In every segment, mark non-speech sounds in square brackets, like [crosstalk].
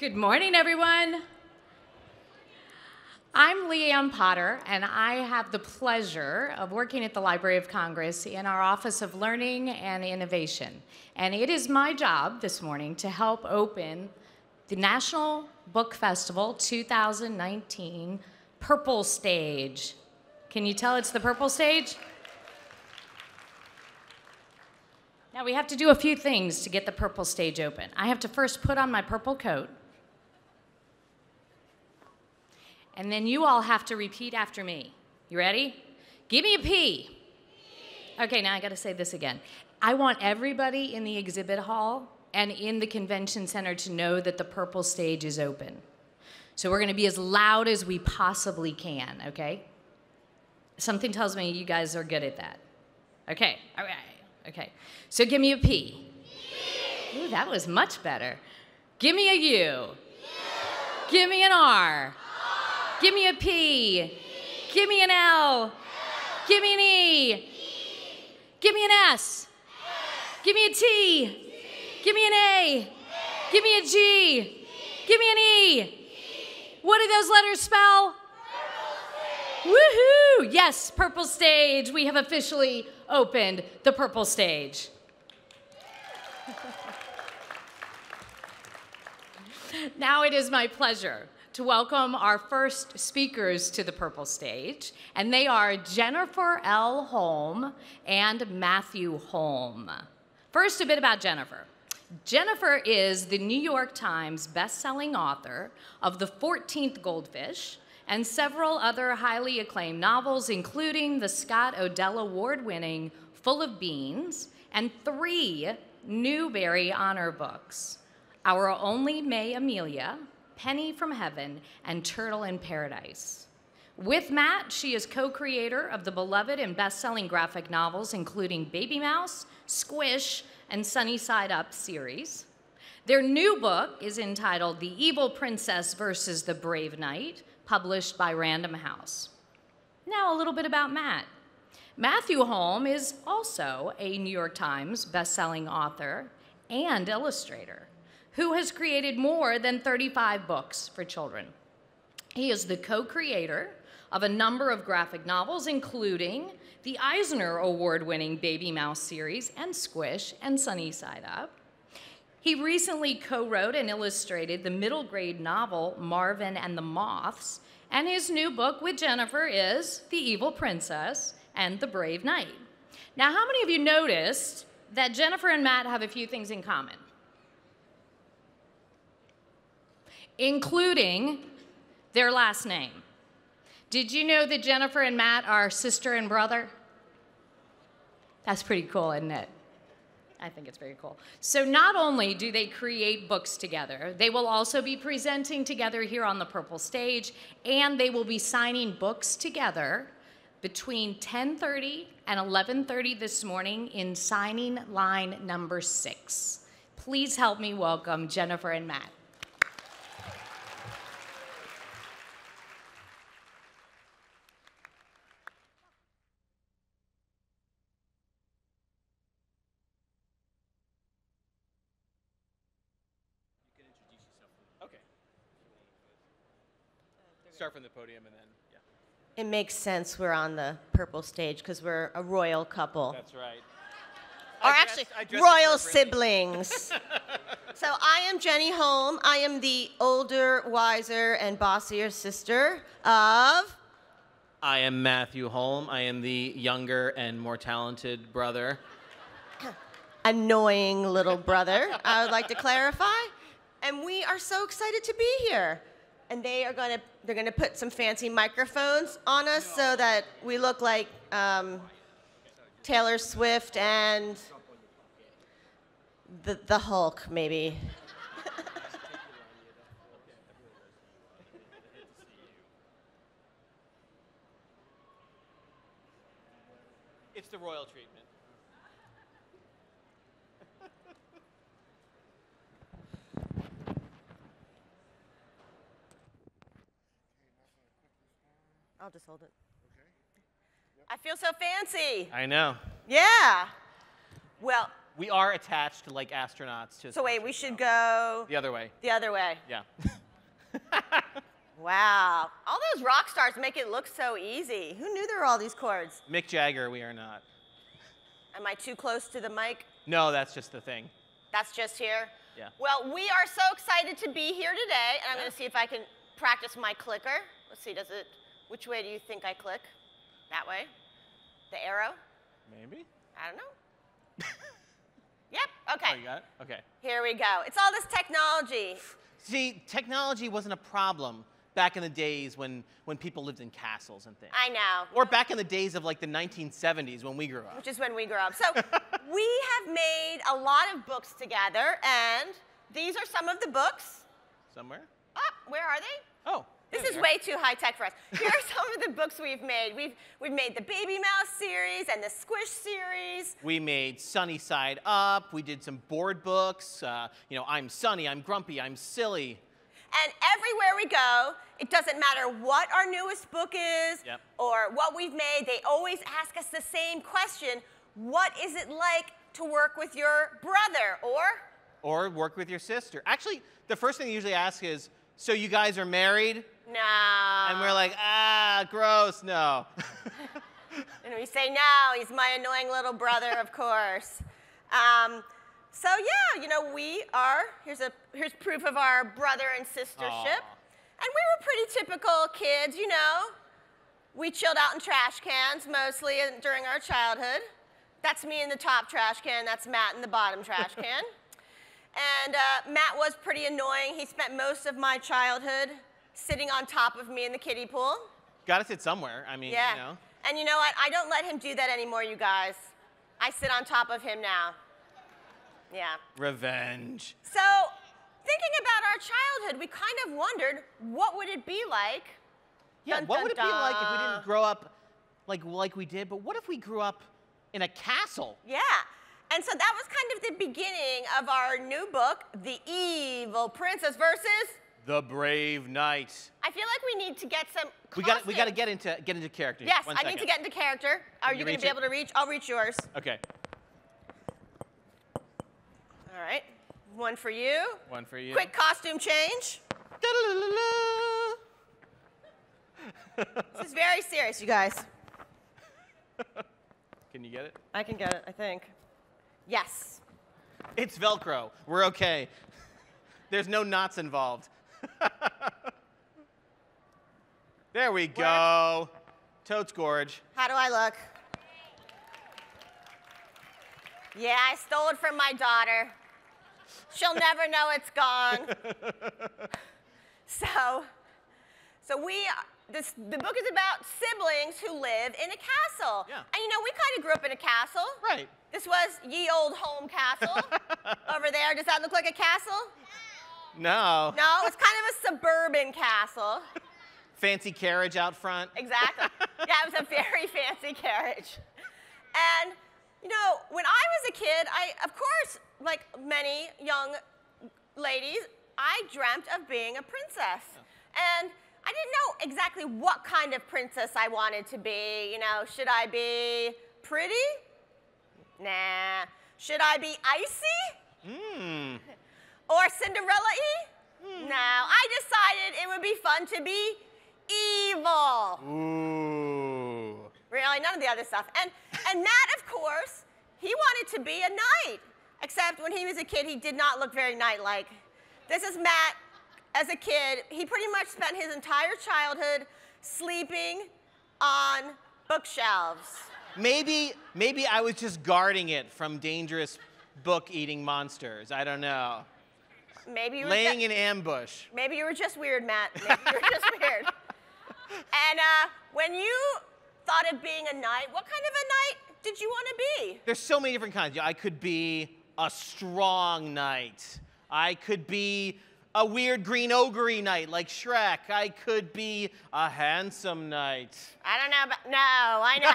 Good morning, everyone. I'm Leanne Potter, and I have the pleasure of working at the Library of Congress in our Office of Learning and Innovation. And it is my job this morning to help open the National Book Festival 2019 Purple Stage. Can you tell it's the Purple Stage? Now we have to do a few things to get the purple stage open. I have to first put on my purple coat. And then you all have to repeat after me. You ready? Give me a P. Okay, now I gotta say this again. I want everybody in the exhibit hall and in the convention center to know that the purple stage is open. So we're gonna be as loud as we possibly can, okay? Something tells me you guys are good at that. Okay, all right, okay. So give me a P. Ooh, that was much better. Give me a U. Give me an R. Give me a P. Give me an L. L. Give me an e. e. Give me an S. S. Give me a T. Give me an A. A. Give me a G. Give me an E. What do those letters spell? Woohoo! Yes, purple stage. We have officially opened the purple stage. [laughs] now it is my pleasure to welcome our first speakers to the purple stage, and they are Jennifer L. Holm and Matthew Holm. First, a bit about Jennifer. Jennifer is the New York Times best-selling author of The 14th Goldfish, and several other highly acclaimed novels, including the Scott O'Dell Award winning Full of Beans and three Newbery Honor books Our Only May Amelia, Penny from Heaven, and Turtle in Paradise. With Matt, she is co creator of the beloved and best selling graphic novels, including Babymouse, Squish, and Sunny Side Up series. Their new book is entitled The Evil Princess versus the Brave Knight, published by Random House. Now, a little bit about Matt. Matthew Holm is also a New York Times bestselling author and illustrator who has created more than 35 books for children. He is the co creator of a number of graphic novels, including the Eisner Award winning Babymouse series and Squish and Sunny Side Up. He recently co wrote and illustrated the middle grade novel Marvin and the Moths, and his new book with Jennifer is The Evil Princess and the Brave Knight. Now, how many of you noticed that Jennifer and Matt have a few things in common? Including their last name. Did you know that Jennifer and Matt are sister and brother? That's pretty cool, isn't it? I think it's very cool. So not only do they create books together, they will also be presenting together here on the Purple Stage, and they will be signing books together between 10:30 and 11:30 this morning in signing line number 6. Please help me welcome Jennifer and Matt. Start from the podium and then, yeah. It makes sense we're on the purple stage because we're a royal couple. That's right. or I actually, dressed- dressed royal siblings. [laughs] so I am Jenny Holm. I am the older, wiser, and bossier sister of. I am Matthew Holm. I am the younger and more talented brother. [coughs] annoying little brother, I would like to clarify. And we are so excited to be here. And they are gonna, they're gonna put some fancy microphones on us so that we look like um, Taylor Swift and the, the Hulk, maybe. [laughs] It's the royal treatment. I'll just hold it. I feel so fancy. I know. Yeah. Well, We are attached to like astronauts. To So wait, we should go the other way. the other way. Yeah. [laughs] [laughs] Wow. All those rock stars make it look so easy. Who knew there were all these chords? Mick Jagger, we are not. Am I too close to the mic? No, that's just the thing. That's just here? Yeah. Well, we are so excited to be here today, and I'm going to see if I can practice my clicker. Let's see, does it, which way do you think I click? That way? The arrow? Maybe. I don't know. [laughs] yep, okay. Oh, you got it. Okay. Here we go. It's all this technology. See, technology wasn't a problem back in the days when when people lived in castles and things. I know. Or back in the days of like the 1970s when we grew up. which is when we grew up. So [laughs] we have made a lot of books together, and these are some of the books. Somewhere? Ah, where are they? Oh. This is way too high tech for us. [laughs] Here are some of the books we've made. We've, we've made the Babymouse series and the Squish series. We made Sunny Side Up. We did some board books. Uh, you know, I'm Sunny, I'm Grumpy, I'm Silly. And everywhere we go, it doesn't matter what our newest book is Yep. or what we've made, they always ask us the same question What is it like to work with your brother? Or, Or work with your sister. Actually, the first thing they usually ask is, so you guys are married? No. And we're like, ah, gross, no. [laughs] And we say, no, he's my annoying little brother, of course. Um, so yeah, you know, we are, here's, a, here's proof of our brother and sistership. Aw. And we were pretty typical kids, you know. We chilled out in trash cans mostly during our childhood. That's me in the top trash can, that's Matt in the bottom trash [laughs] can. And uh, Matt was pretty annoying. He spent most of my childhood sitting on top of me in the kiddie pool. Gotta sit somewhere. I mean, Yeah. you know. And you know what? I don't let him do that anymore, you guys. I sit on top of him now. Yeah. Revenge. So, thinking about our childhood, we kind of wondered what would it be like? Yeah, Dun, what dun, would it be like if we didn't grow up like like we did? But what if we grew up in a castle? Yeah. And so that was kind of the beginning of our new book, The Evil Princess versus The Brave Knight. I feel like we need to get some We got we got to get into get into character. Yes, I need to get into character. Are you you going to be it? able to reach? I'll reach yours. Okay, All right. One for you. one for you. Quick costume change. [laughs] This is very serious, you guys. [laughs] Can you get it? I can get it, I think. Yes. It's Velcro. We're okay. [laughs] There's no knots involved. [laughs] there we go. Totes Gorge. How do I look? Yeah, I stole it from my daughter. She'll never know it's gone. [laughs] so, so we, this, the book is about siblings who live in a castle. Yeah. And you know, we kind of grew up in a castle. Right. This was ye old home castle [laughs] over there. Does that look like a castle? No. No, it's kind of a suburban castle. Fancy carriage out front. Exactly. Yeah, it was a very fancy carriage. And, you know, when I was a kid, I, of course, like many young ladies, I dreamt of being a princess. And I didn't know exactly what kind of princess I wanted to be. You know, should I be pretty? Nah. Should I be icy? Mmm. Or Cinderella-y? No. I decided it would be fun to be evil. Ooh. Really, none of the other stuff. And and Matt, of course, he wanted to be a knight. Except when he was a kid, he did not look very knight-like. This is Matt as a kid. He pretty much spent his entire childhood sleeping on bookshelves. Maybe maybe I was just guarding it from dangerous book-eating monsters. I don't know. Maybe you were Laying in ambush. Maybe you were just weird, Matt. Maybe you were just [laughs] weird. And uh, when you thought of being a knight, what kind of a knight did you want to be? There's so many different kinds. I could be a strong knight. I could be a weird green ogre knight like Shrek. I could be a handsome knight. I don't know, but no, I know.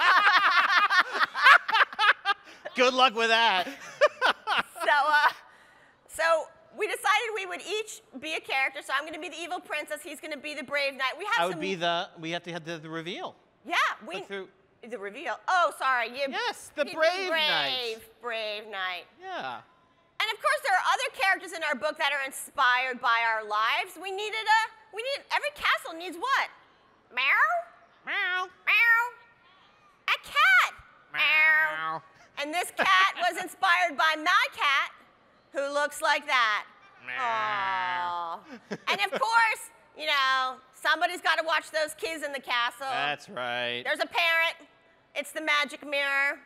[laughs] Good luck with that. [laughs] so, uh, so we decided we would each be a character. So I'm going to be the evil princess. He's going to be the brave knight. We have I some. be the. We have to have the, the reveal. Yeah, we. Look through. The reveal. Oh, sorry. You, Yes, the Brave brave, Knight. Brave Knight. Yeah. And of course, there are other characters in our book that are inspired by our lives. We needed a. We need every castle needs what? Meow, Meow. meow. A cat. Meow. And this cat was inspired by my cat, who looks like that. Aww. and of course, you know, somebody's got to watch those kids in the castle. That's right. There's a parrot. It's the magic mirror.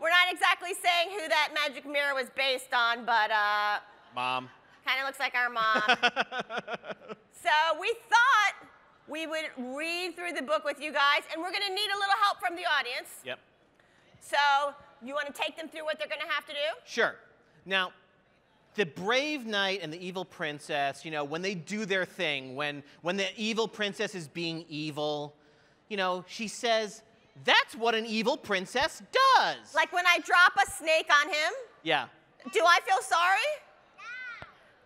We're not exactly saying who that magic mirror was based on, but uh, Mom. kind of looks like our mom. [laughs] so we thought we would read through the book with you guys, and we're going to need a little help from the audience. Yep. So you want to take them through what they're going to have to do? Sure. Now, the brave knight and the evil princess, you know, when they do their thing, when when the evil princess is being evil, you know, she says, "That's what an evil princess does." Like when I drop a snake on him, yeah. do I feel sorry?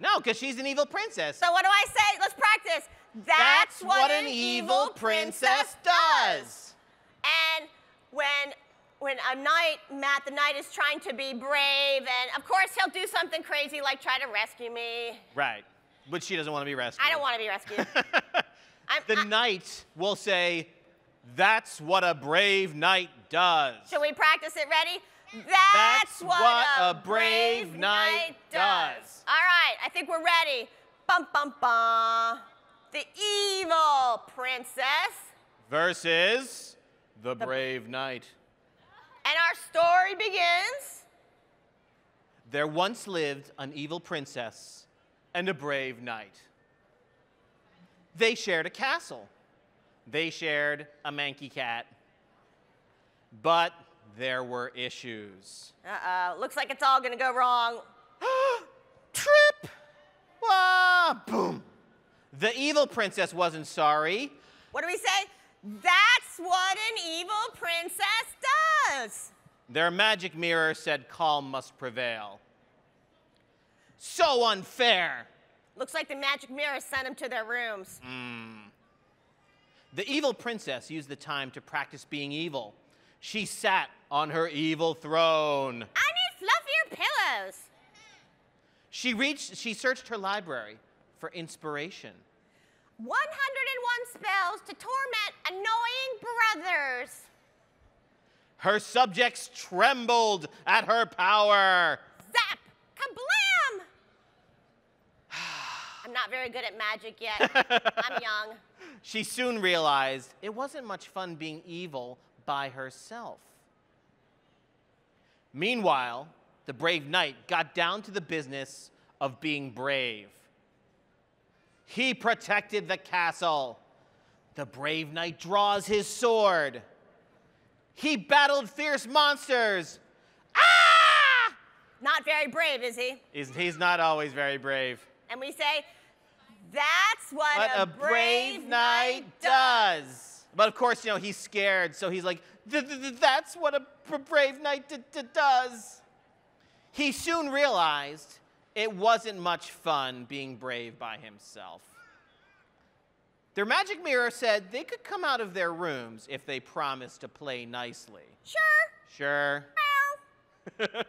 No, No, because she's an evil princess. So what do I say? Let's practice. That's, what, an evil princess does. And when when a knight, Matt the knight, is trying to be brave, and of course he'll do something crazy like try to rescue me. Right. But she doesn't want to be rescued. I don't want to be rescued. [laughs] The I- knight will say, "That's what a brave knight does." Should we practice it? Ready? That's, That's what a brave knight does. All right, I think we're ready. Bum bum bum. The evil princess. Versus the brave knight. And our story begins. There once lived an evil princess and a brave knight. They shared a castle. They shared a manky cat. But there were issues. Uh-oh, looks like it's all gonna go wrong. [gasps] Trip! Wah! Boom! The evil princess wasn't sorry. What do we say? That's what an evil princess Their magic mirror said calm must prevail. So unfair! Looks like the magic mirror sent them to their rooms. Mm. The evil princess used the time to practice being evil. She sat on her evil throne. I need fluffier pillows. She reached she searched her library for inspiration. 101 spells to torment annoying brothers. Her subjects trembled at her power. Zap! Kablam! [sighs] I'm not very good at magic yet. [laughs] I'm young. She soon realized it wasn't much fun being evil by herself. Meanwhile, the brave knight got down to the business of being brave. He protected the castle. The brave knight draws his sword. He battled fierce monsters. Ah! Not very brave, is he? He's, he's not always very brave. And we say, that's what, what a brave knight does. But of course, you know, he's scared, so he's like, "Th- th- th- that's what a brave knight does. He soon realized it wasn't much fun being brave by himself. Their magic mirror said they could come out of their rooms if they promised to play nicely. Sure. Sure. Meow. [laughs]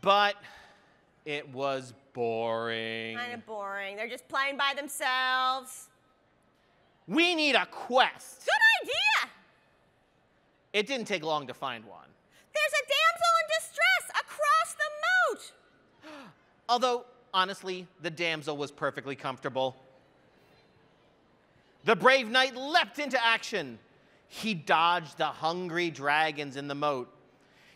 But it was boring. Kind of boring. They're just playing by themselves. We need a quest. Good idea. It didn't take long to find one. There's a damsel in distress across the moat. [gasps] Although, honestly, the damsel was perfectly comfortable. The brave knight leapt into action. He dodged the hungry dragons in the moat.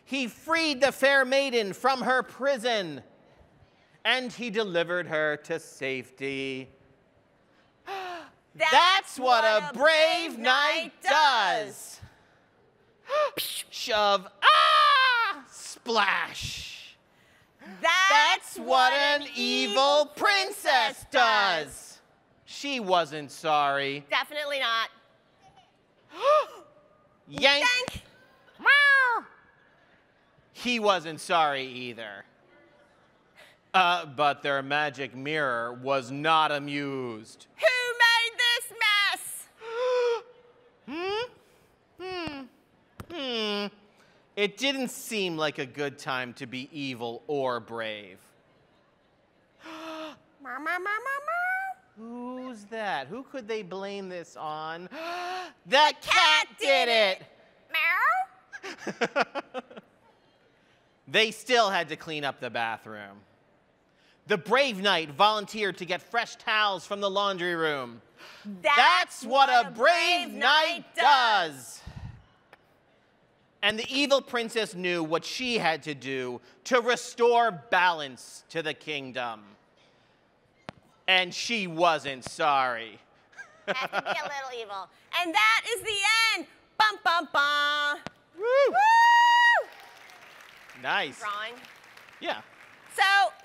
He freed the fair maiden from her prison. And he delivered her to safety. [gasps] That's, what, a brave knight does. [gasps] Shove. Ah! Splash. That's what an evil princess does. She wasn't sorry. Definitely not. [gasps] Yank. Thank. Meow. He wasn't sorry either. Uh, but their magic mirror was not amused. Who made this mess? [gasps] Hmm? Hmm. Hmm. It didn't seem like a good time to be evil or brave. Meow, meow, meow, meow, meow. Who's that? Who could they blame this on? [gasps] the cat did it! Meow. [laughs] They still had to clean up the bathroom. The brave knight volunteered to get fresh towels from the laundry room. That's what a brave knight does. And the evil princess knew what she had to do to restore balance to the kingdom. And she wasn't sorry. Has to be a little evil. And that is the end. Bum, bum, bum. Woo! Woo! Nice. Drawing. Yeah. So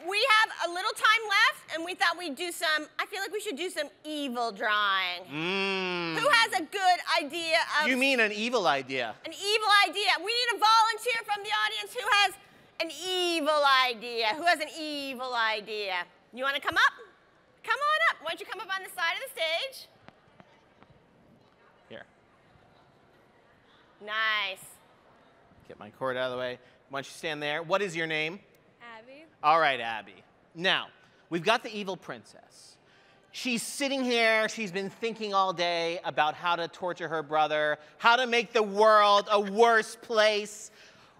we have a little time left, and we thought we'd do some. I feel like we should do some evil drawing. Mm. Who has a good idea of You mean an evil idea? an evil idea? We need a volunteer from the audience who has an evil idea. Who has an evil idea? You want to come up? Come on up. Why don't you come up on the side of the stage? Here, Nice. get my cord out of the way. Why don't you stand there? What is your name? Abby. All right, Abby. Now, we've got the evil princess. She's sitting here, she's been thinking all day about how to torture her brother, how to make the world a worse place.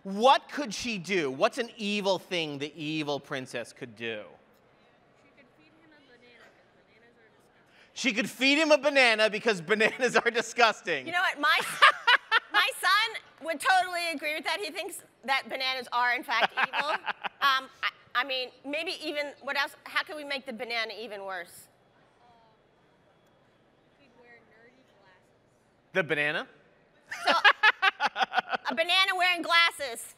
What could she do? What's an evil thing the evil princess could do? She could feed him a banana because bananas are disgusting. She could feed him a banana because bananas are disgusting. You know what? My [laughs] my son would totally agree with that. He thinks that bananas are in fact evil. [laughs] Um, I, I mean, maybe even what else? How can we make the banana even worse? He'd wear nerdy glasses. the banana? A banana wearing glasses.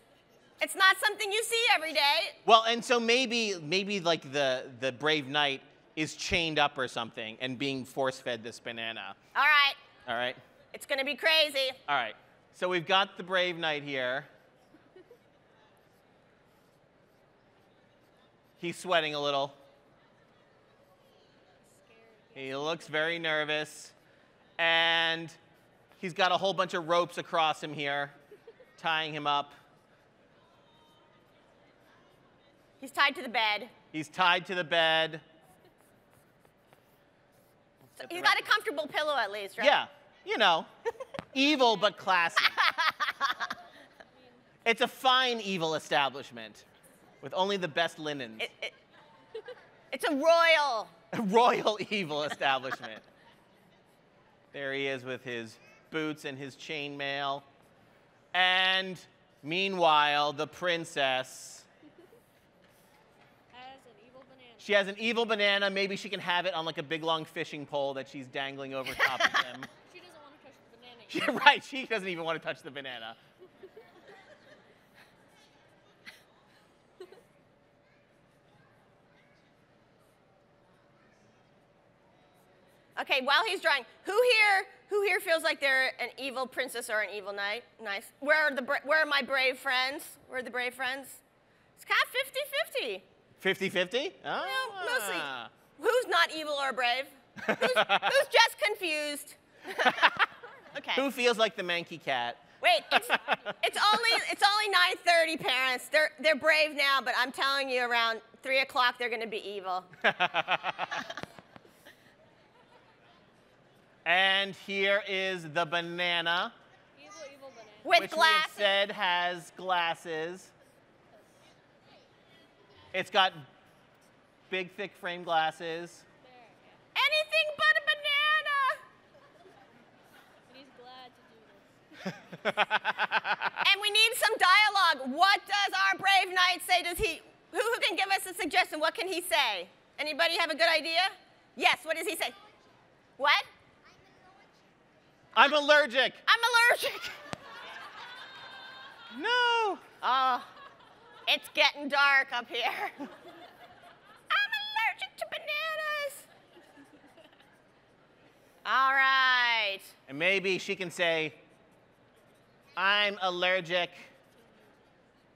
It's not something you see every day. Well, and so maybe maybe like the the brave knight is chained up or something and being force fed this banana. All right, All right? it's gonna be crazy. All right. So we've got the brave knight here. He's sweating a little. He looks very nervous. And he's got a whole bunch of ropes across him here, tying him up. He's tied to the bed. He's tied to the bed. He's got a comfortable pillow at least, right? Yeah, you know, evil but classy. [laughs] It's a fine evil establishment with only the best linens. It, it, it's a royal. [laughs] A royal evil establishment. [laughs] there he is with his boots and his chainmail. And meanwhile, the princess, Has an evil banana. She has an evil banana. Maybe she can have it on like a big long fishing pole that she's dangling over top of him. [laughs] She doesn't want to touch the banana. [laughs] She- right, she doesn't even want to touch the banana. [laughs] Okay, while he's drawing, who here, who here feels like they're an evil princess or an evil knight? Nice. Where are the, where are my brave friends? Where are the brave friends? It's kind of 50-50. 50 50? Well, mostly. Ah. Who's not evil or brave? Who's, [laughs] who's just confused? [laughs] okay. Who feels like the manky cat? Wait, it's, it's only it's only 9:30, parents. They're they're brave now, but I'm telling you, around three o'clock they're going to be evil. [laughs] And here is the banana, Evil, evil banana. With which glasses. said has glasses. It's got big, thick frame glasses. There, yeah. Anything but a banana. And he's glad to do this. [laughs] And we need some dialogue. What does our brave knight say? Does he? Who, who can give us a suggestion? What can he say? Anybody have a good idea? Yes. What does he say? What? I'm allergic. I'm allergic. No. Oh, it's getting dark up here. [laughs] I'm allergic to bananas. All right. And maybe she can say, I'm allergic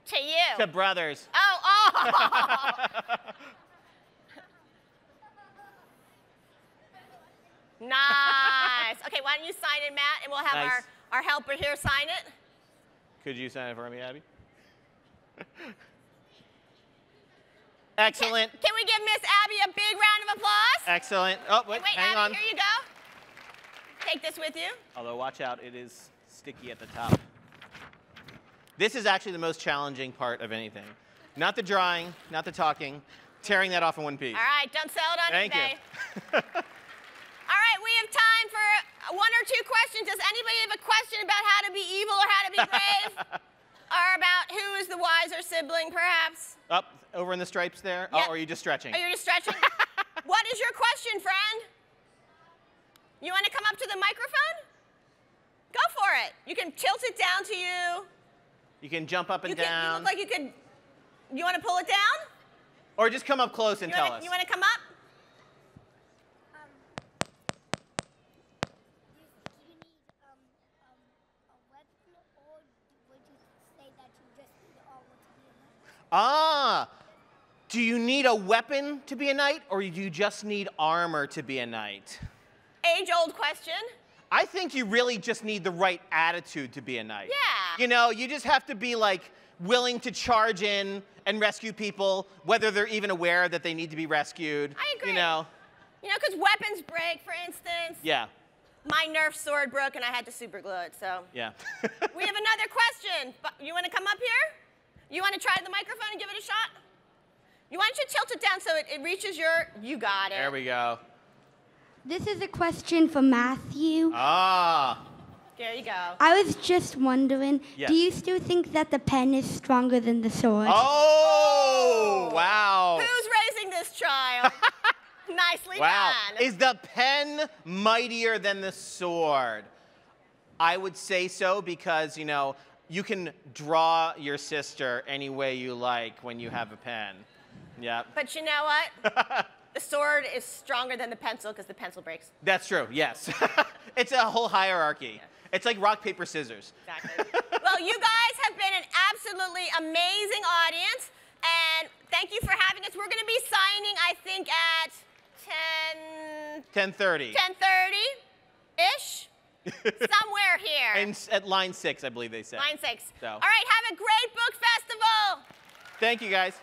To you. to brothers. oh, oh. [laughs] nice. Okay, why don't you sign it, Matt, and we'll have Nice. our, our helper here sign it. Could you sign it for me, Abby? [laughs] Excellent. Can we give Miss Abby a big round of applause? Excellent. Oh, wait, Wait, hang Abby, on. here you go. Take this with you. Although, watch out, it is sticky at the top. This is actually the most challenging part of anything. Not the drawing, not the talking, tearing that off in one piece. All right, don't sell it on Thank eBay. you. [laughs] All right, we have time for one or two questions. Does anybody have a question about how to be evil or how to be brave? or about who is the wiser sibling, perhaps? Up, over in the stripes there. Yep. Oh, are you just stretching? Are you just stretching? [laughs] what is your question, friend? You want to come up to the microphone? Go for it. You can tilt it down to you. You can jump up and You, can, you down. look like you could. You want to pull it down? or just come up close and You tell wanna, us. You want to come up? Um, do you, do you need um, um, a weapon, or would you say that you just need all to be enough? Ah, do you need a weapon to be a knight, or do you just need armor to be a knight? Age old question. I think you really just need the right attitude to be a knight. Yeah. You know, you just have to be like willing to charge in and rescue people, whether they're even aware that they need to be rescued. I agree. You know, You know, because weapons break, for instance. yeah, My Nerf sword broke and I had to super glue it, so. yeah. [laughs] we have another question. You want to come up here? You want to try the microphone and give it a shot? You why don't you tilt it down so it, it reaches your. You got it. there we go. This is a question for Matthew. Ah, There you go. I was just wondering, Yes. do you still think that the pen is stronger than the sword? oh, wow. Who's raising this child? [laughs] Nicely Wow. done. Is the pen mightier than the sword? I would say so because, you know, you can draw your sister any way you like when you have a pen. Yeah. but you know what? the sword is stronger than the pencil because the pencil breaks. That's true, yes. [laughs] it's a whole hierarchy. It's like rock, paper, scissors. Exactly. well, you guys have been an absolutely amazing audience, and thank you for having us. We're going to be signing, I think, at 10, 1030. 10:30 ish, somewhere here. And at line six, I believe they said. Line six. So. All right, have a great book festival. Thank you, guys.